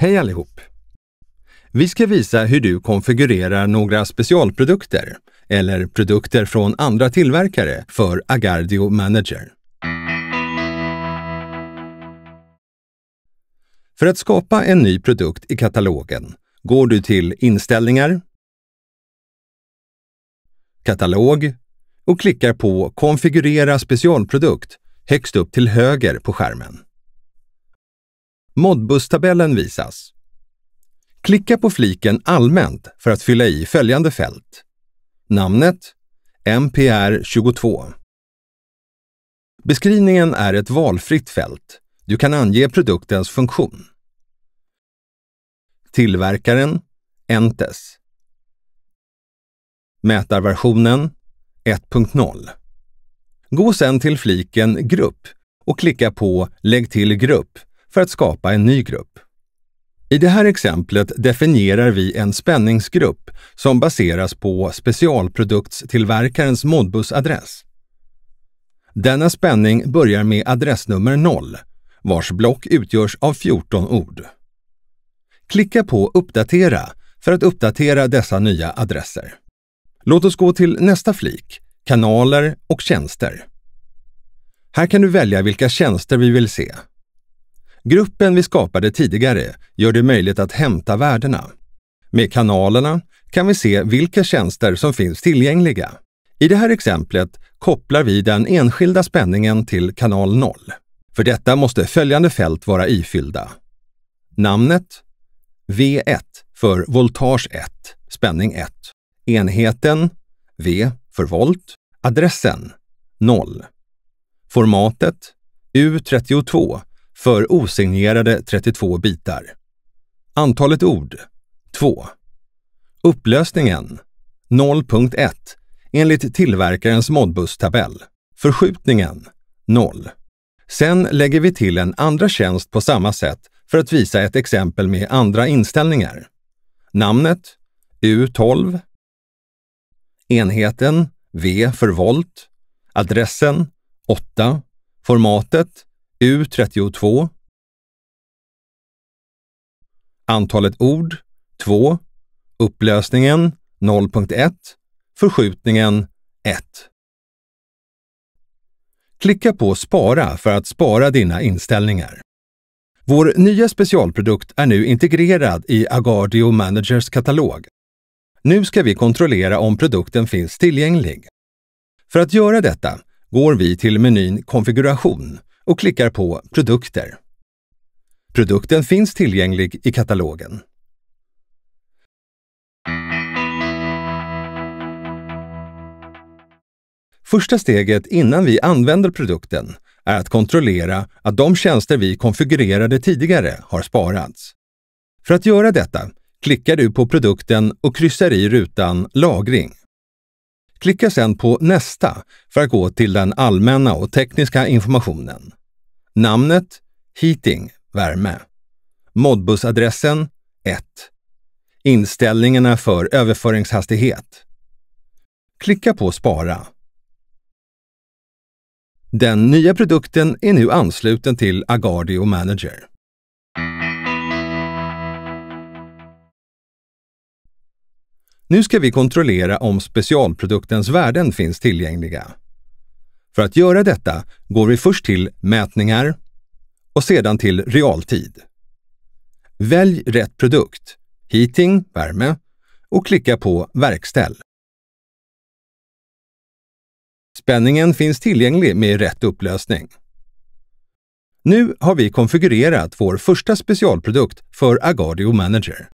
Hej allihop! Vi ska visa hur du konfigurerar några specialprodukter eller produkter från andra tillverkare för Agardio Manager. För att skapa en ny produkt i katalogen går du till Inställningar, Katalog och klickar på Konfigurera specialprodukt högst upp till höger på skärmen. Modbus-tabellen visas. Klicka på fliken Allmänt för att fylla i följande fält. Namnet MPR22. Beskrivningen är ett valfritt fält. Du kan ange produktens funktion. Tillverkaren Entes. Mätarversionen 1.0. Gå sedan till fliken Grupp och klicka på Lägg till grupp för att skapa en ny grupp. I det här exemplet definierar vi en spänningsgrupp som baseras på specialproduktstillverkarens Modbus-adress. Denna spänning börjar med adressnummer 0, vars block utgörs av 14 ord. Klicka på Uppdatera för att uppdatera dessa nya adresser. Låt oss gå till nästa flik, Kanaler och tjänster. Här kan du välja vilka tjänster vi vill se. Gruppen vi skapade tidigare gör det möjligt att hämta värdena. Med kanalerna kan vi se vilka tjänster som finns tillgängliga. I det här exemplet kopplar vi den enskilda spänningen till kanal 0. För detta måste följande fält vara ifyllda. Namnet V1 för voltage 1, spänning 1. Enheten V för volt. Adressen 0. Formatet U32 för osignerade 32 bitar. Antalet ord 2. Upplösningen 0.1 enligt tillverkarens Modbus-tabell. Förskjutningen 0. Sen lägger vi till en andra tjänst på samma sätt för att visa ett exempel med andra inställningar. Namnet U12 Enheten V för volt Adressen 8 Formatet U32 Antalet ord 2 Upplösningen 0.1 Förskjutningen 1 Klicka på Spara för att spara dina inställningar. Vår nya specialprodukt är nu integrerad i Agardio Managers katalog. Nu ska vi kontrollera om produkten finns tillgänglig. För att göra detta går vi till menyn Konfiguration och klickar på Produkter. Produkten finns tillgänglig i katalogen. Första steget innan vi använder produkten är att kontrollera att de tjänster vi konfigurerade tidigare har sparats. För att göra detta klickar du på produkten och kryssar i rutan Lagring. Klicka sedan på Nästa för att gå till den allmänna och tekniska informationen. Namnet Heating, värme. Modbusadressen 1. Inställningarna för överföringshastighet. Klicka på Spara. Den nya produkten är nu ansluten till Agardio Manager. Nu ska vi kontrollera om specialproduktens värden finns tillgängliga. För att göra detta går vi först till Mätningar och sedan till Realtid. Välj rätt produkt, Heating, värme, och klicka på Verkställ. Spänningen finns tillgänglig med rätt upplösning. Nu har vi konfigurerat vår första specialprodukt för Agardio Manager.